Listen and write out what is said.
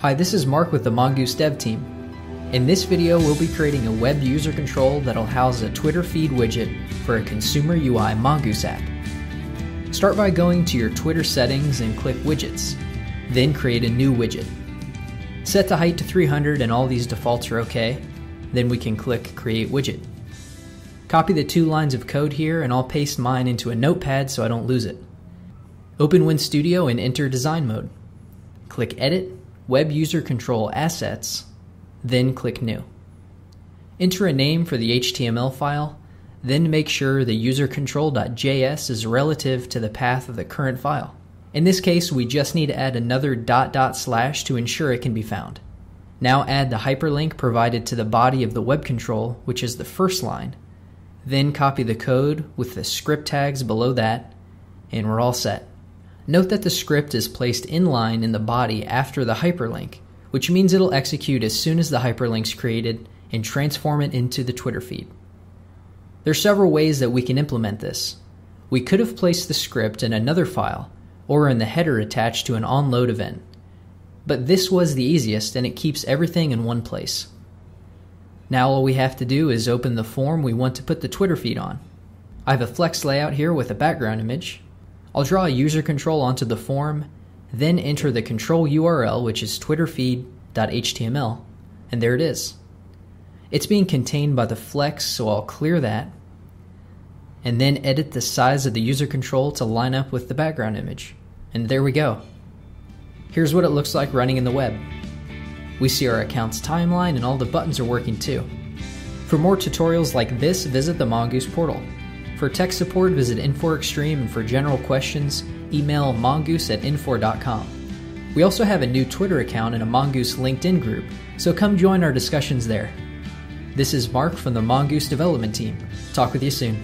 Hi, this is Mark with the Mongoose Dev Team. In this video, we'll be creating a web user control that'll house a Twitter feed widget for a consumer UI Mongoose app. Start by going to your Twitter settings and click Widgets, then create a new widget. Set the height to 300 and all these defaults are okay, then we can click Create Widget. Copy the two lines of code here and I'll paste mine into a notepad so I don't lose it. Open WinStudio and enter Design Mode. Click Edit, Web User Control Assets, then click New. Enter a name for the HTML file, then make sure the usercontrol.js is relative to the path of the current file. In this case, we just need to add another dot dot slash to ensure it can be found. Now add the hyperlink provided to the body of the web control, which is the first line. Then copy the code with the script tags below that, and we're all set. Note that the script is placed inline in the body after the hyperlink, which means it'll execute as soon as the hyperlink's created and transform it into the Twitter feed. There are several ways that we can implement this. We could have placed the script in another file or in the header attached to an onload event. But this was the easiest and it keeps everything in one place. Now all we have to do is open the form we want to put the Twitter feed on. I have a flex layout here with a background image, I'll draw a user control onto the form, then enter the control URL, which is twitterfeed.html, and there it is. It's being contained by the flex, so I'll clear that, and then edit the size of the user control to line up with the background image. And there we go. Here's what it looks like running in the web. We see our account's timeline and all the buttons are working too. For more tutorials like this, visit the Mongoose portal. For tech support, visit Infor Xtreme, and for general questions, email mongoose at infor.com. We also have a new Twitter account and a Mongoose LinkedIn group, so come join our discussions there. This is Mark from the Mongoose Development Team. Talk with you soon.